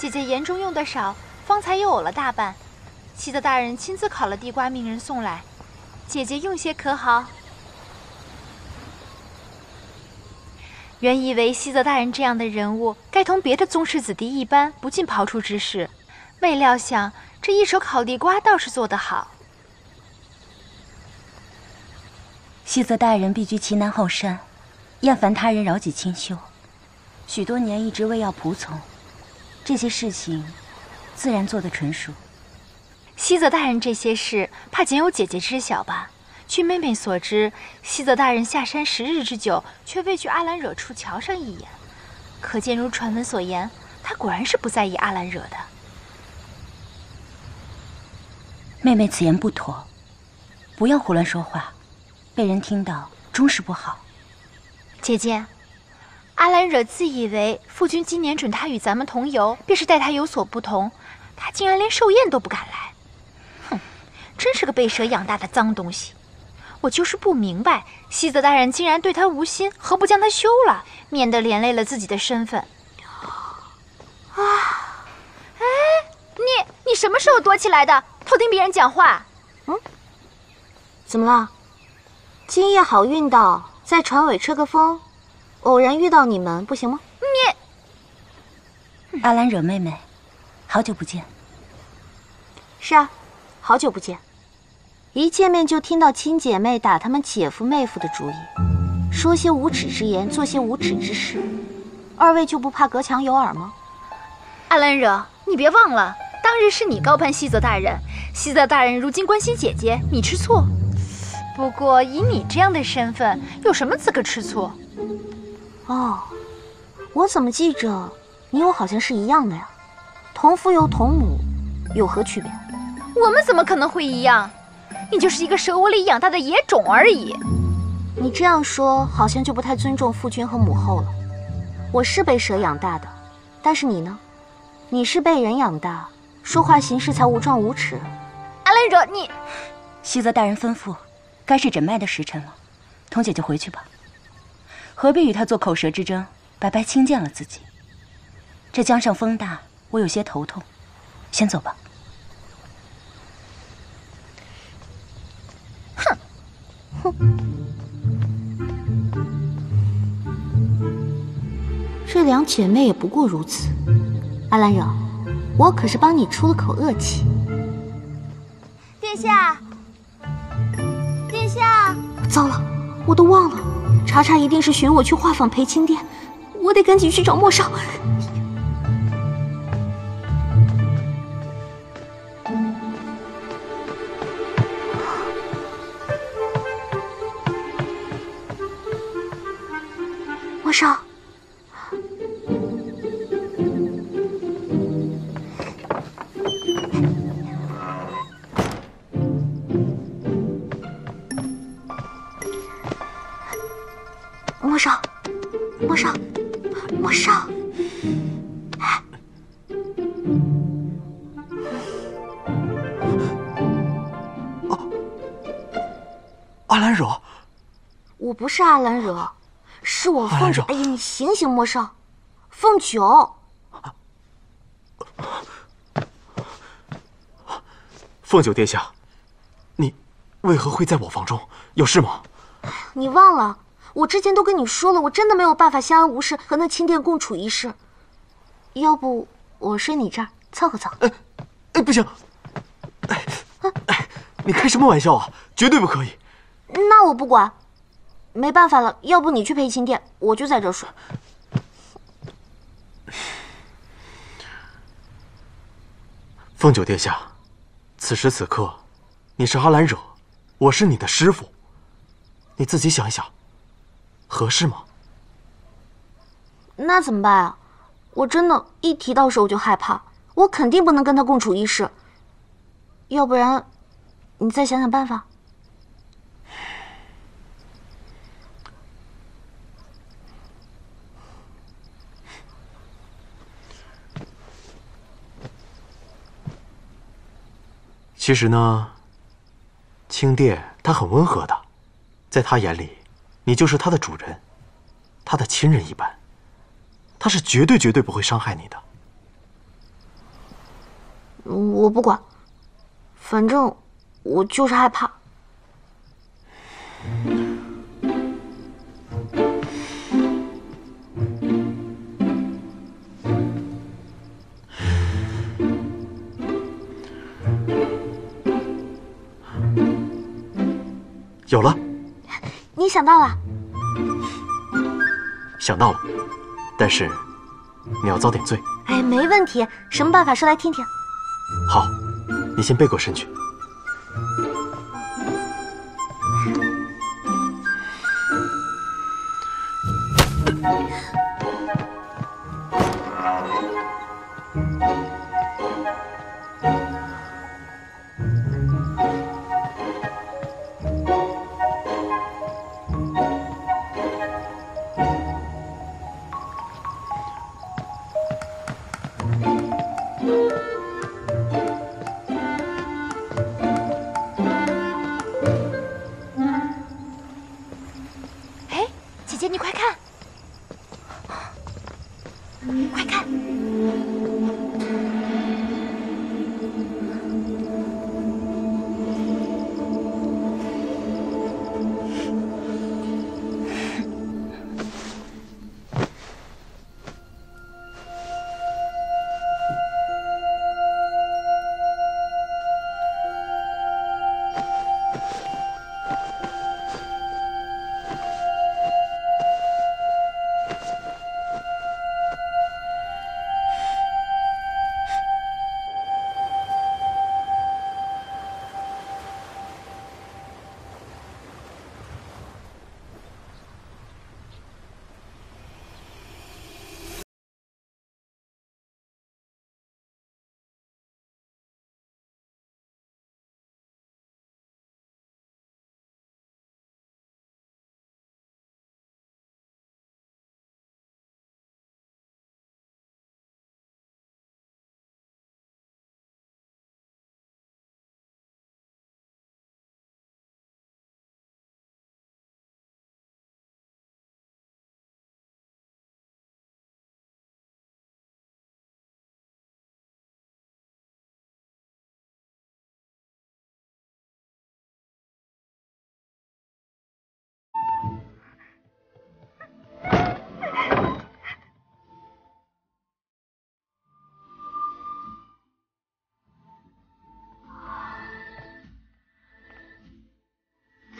姐姐言中用的少，方才又呕了大半。西泽大人亲自烤了地瓜，命人送来，姐姐用些可好？原以为西泽大人这样的人物，该同别的宗室子弟一般，不进庖厨之事，未料想这一手烤地瓜倒是做得好。西泽大人避居奇南后山，厌烦他人扰己清修，许多年一直未要仆从，这些事情自然做得纯熟。西泽大人这些事，怕仅有姐姐知晓吧？据妹妹所知，西泽大人下山十日之久，却未去阿兰惹处瞧上一眼，可见如传闻所言，他果然是不在意阿兰惹的。妹妹此言不妥，不要胡乱说话。被人听到，终是不好。姐姐，阿兰惹自以为父君今年准他与咱们同游，便是待他有所不同，他竟然连寿宴都不敢来。哼，真是个被蛇养大的脏东西！我就是不明白，西泽大人竟然对他无心，何不将他休了，免得连累了自己的身份？啊！哎，你你什么时候躲起来的？偷听别人讲话？嗯？怎么了？今夜好运到，在船尾吹个风，偶然遇到你们，不行吗？你，阿兰惹妹妹，好久不见。是啊，好久不见。一见面就听到亲姐妹打他们姐夫妹夫的主意，说些无耻之言，做些无耻之事，二位就不怕隔墙有耳吗？阿兰惹，你别忘了，当日是你高攀西泽大人，西泽大人如今关心姐姐，你吃醋。不过，以你这样的身份，有什么资格吃醋？哦，我怎么记着你我好像是一样的呀？同父又同母，有何区别？我们怎么可能会一样？你就是一个蛇窝里养大的野种而已。你这样说，好像就不太尊重父君和母后了。我是被蛇养大的，但是你呢？你是被人养大，说话行事才无状无耻。阿兰惹，你，西泽大人吩咐。该是诊脉的时辰了，童姐就回去吧。何必与他做口舌之争，白白轻贱了自己。这江上风大，我有些头痛，先走吧。哼，哼，这两姐妹也不过如此。阿兰惹，我可是帮你出了口恶气。殿下。殿下，糟了，我都忘了，查查一定是寻我去画舫陪亲殿，我得赶紧去找莫少。莫少。是阿兰惹，是我凤九。哎呀，你醒醒，莫少，凤九。凤九殿下，你为何会在我房中？有事吗？你忘了，我之前都跟你说了，我真的没有办法相安无事和那亲殿共处一室。要不我睡你这儿凑合凑合？哎哎，不行！哎哎，你开什么玩笑啊？绝对不可以！那我不管。没办法了，要不你去陪亲殿，我就在这睡。凤九殿下，此时此刻，你是阿兰惹，我是你的师傅，你自己想一想，合适吗？那怎么办啊？我真的，一提到手我就害怕，我肯定不能跟他共处一室。要不然，你再想想办法。其实呢，青殿他很温和的，在他眼里，你就是他的主人，他的亲人一般，他是绝对绝对不会伤害你的。我不管，反正我就是害怕。有了，你想到了？想到了，但是你要遭点罪。哎，没问题，什么办法说来听听。好，你先背过身去。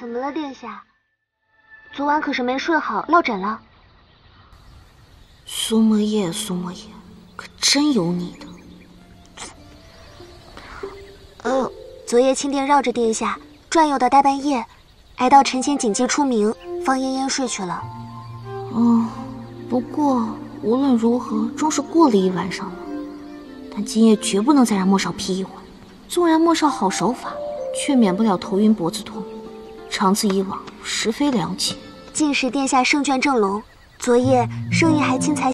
怎么了，殿下？昨晚可是没睡好，落枕了。苏沫叶，苏沫叶，可真有你的。呃，昨夜清殿绕着殿下转悠到大半夜，挨到臣前警戒出名，方嫣嫣睡去了。嗯，不过无论如何，终是过了一晚上了。但今夜绝不能再让莫少批一回。纵然莫少好手法，却免不了头晕脖子痛。长此以往，实非良计。近时殿下圣眷正隆，昨夜圣意还卿才